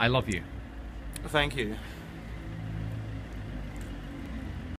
I love you. Thank you.